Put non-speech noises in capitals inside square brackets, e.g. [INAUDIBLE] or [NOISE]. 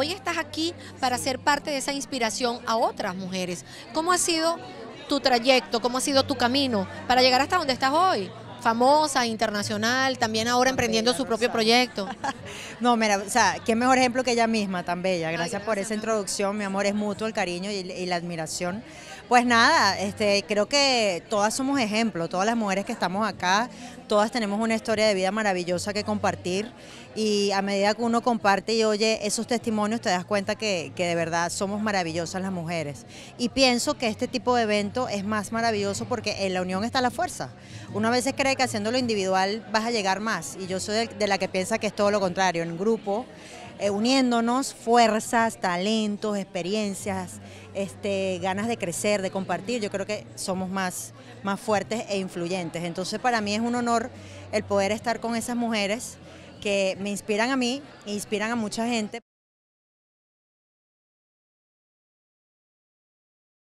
hoy estás aquí para ser parte de esa inspiración a otras mujeres. ¿Cómo ha sido tu trayecto? ¿Cómo ha sido tu camino para llegar hasta donde estás hoy? famosa, internacional, también ahora emprendiendo su propio proyecto. [LAUGHS] No, mira, o sea, qué mejor ejemplo que ella misma, tan bella. Gracias, por esa introducción, mi amor, es mutuo el cariño y, y la admiración. Pues nada, este, creo que todas somos ejemplos, todas las mujeres que estamos acá, todas tenemos una historia de vida maravillosa que compartir y a medida que uno comparte y oye esos testimonios te das cuenta que, de verdad somos maravillosas las mujeres. Y pienso que este tipo de evento es más maravilloso porque en la unión está la fuerza. Uno a veces cree que haciendo lo individual vas a llegar más y yo soy de, la que piensa que es todo lo contrario, en grupo, eh, uniéndonos, fuerzas, talentos, experiencias este, ganas de crecer, de compartir, yo creo que somos más, más fuertes e influyentes. Entonces para mí es un honor el poder estar con esas mujeres que me inspiran a mí e inspiran a mucha gente.